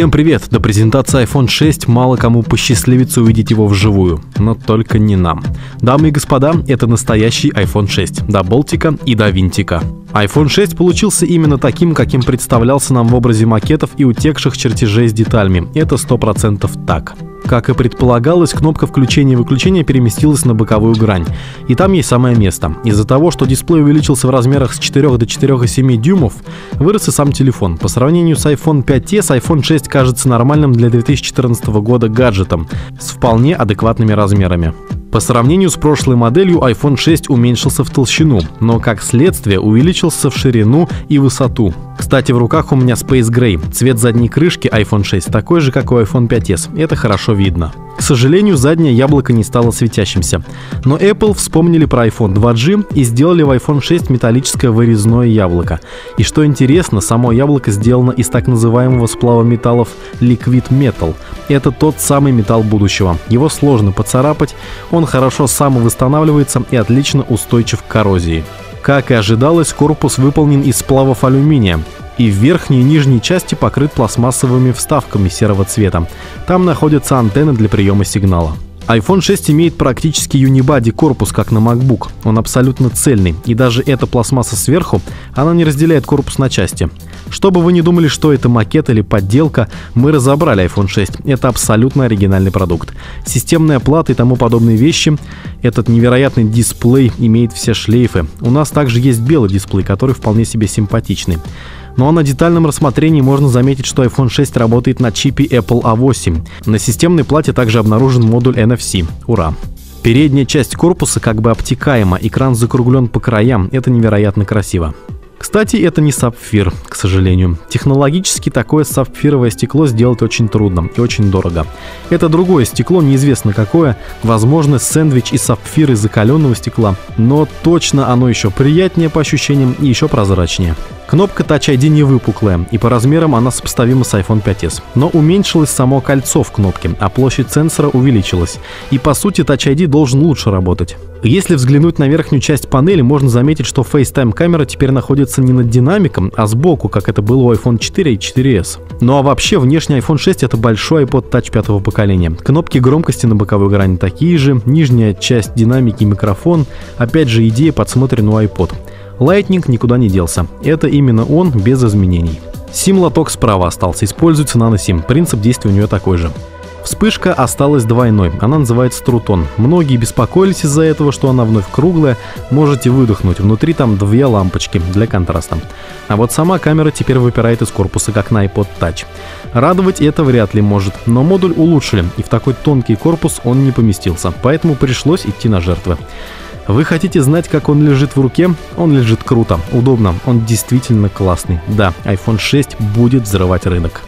Всем привет! До презентации iPhone 6 мало кому посчастливится увидеть его вживую, но только не нам. Дамы и господа, это настоящий iPhone 6, до болтика и до винтика. iPhone 6 получился именно таким, каким представлялся нам в образе макетов и утекших чертежей с деталями. Это 100% так. Как и предполагалось, кнопка включения и выключения переместилась на боковую грань. И там есть самое место. Из-за того, что дисплей увеличился в размерах с 4 до 4,7 дюймов, вырос и сам телефон. По сравнению с iPhone 5s, iPhone 6 кажется нормальным для 2014 года гаджетом с вполне адекватными размерами. По сравнению с прошлой моделью iPhone 6 уменьшился в толщину, но как следствие увеличился в ширину и высоту. Кстати, в руках у меня Space Gray. Цвет задней крышки iPhone 6 такой же, как у iPhone 5s. Это хорошо видно. К сожалению, заднее яблоко не стало светящимся. Но Apple вспомнили про iPhone 2G и сделали в iPhone 6 металлическое вырезное яблоко. И что интересно, само яблоко сделано из так называемого сплава металлов Liquid Metal. Это тот самый металл будущего. Его сложно поцарапать, он хорошо самовосстанавливается и отлично устойчив к коррозии. Как и ожидалось, корпус выполнен из сплавов алюминия и в верхней и нижней части покрыт пластмассовыми вставками серого цвета. Там находятся антенны для приема сигнала iPhone 6 имеет практически unibody корпус, как на MacBook. Он абсолютно цельный, и даже эта пластмасса сверху, она не разделяет корпус на части. Чтобы вы не думали, что это макет или подделка, мы разобрали iPhone 6. Это абсолютно оригинальный продукт. Системная плата и тому подобные вещи. Этот невероятный дисплей имеет все шлейфы. У нас также есть белый дисплей, который вполне себе симпатичный. Но на детальном рассмотрении можно заметить, что iPhone 6 работает на чипе Apple A8. На системной плате также обнаружен модуль NFC. Ура! Передняя часть корпуса как бы обтекаема, экран закруглен по краям, это невероятно красиво. Кстати, это не сапфир, к сожалению. Технологически такое сапфировое стекло сделать очень трудно и очень дорого. Это другое стекло, неизвестно какое, возможно, сэндвич из сапфира из закаленного стекла, но точно оно еще приятнее по ощущениям и еще прозрачнее. Кнопка Touch ID не выпуклая, и по размерам она сопоставима с iPhone 5s. Но уменьшилось само кольцо в кнопке, а площадь сенсора увеличилась. И по сути Touch ID должен лучше работать. Если взглянуть на верхнюю часть панели, можно заметить, что FaceTime камера теперь находится не над динамиком, а сбоку, как это было у iPhone 4 и 4s. Ну а вообще, внешний iPhone 6 это большой iPod Touch пятого поколения. Кнопки громкости на боковой грани такие же, нижняя часть динамики и микрофон, опять же идея подсмотрена у iPod. Lightning никуда не делся. Это именно он без изменений. Сим-лоток справа остался, используется нано-сим. Принцип действия у нее такой же. Вспышка осталась двойной, она называется Трутон. Многие беспокоились из-за этого, что она вновь круглая, можете выдохнуть, внутри там две лампочки для контраста. А вот сама камера теперь выпирает из корпуса, как на iPod Touch. Радовать это вряд ли может, но модуль улучшили, и в такой тонкий корпус он не поместился, поэтому пришлось идти на жертвы. Вы хотите знать, как он лежит в руке? Он лежит круто, удобно, он действительно классный. Да, iPhone 6 будет взрывать рынок.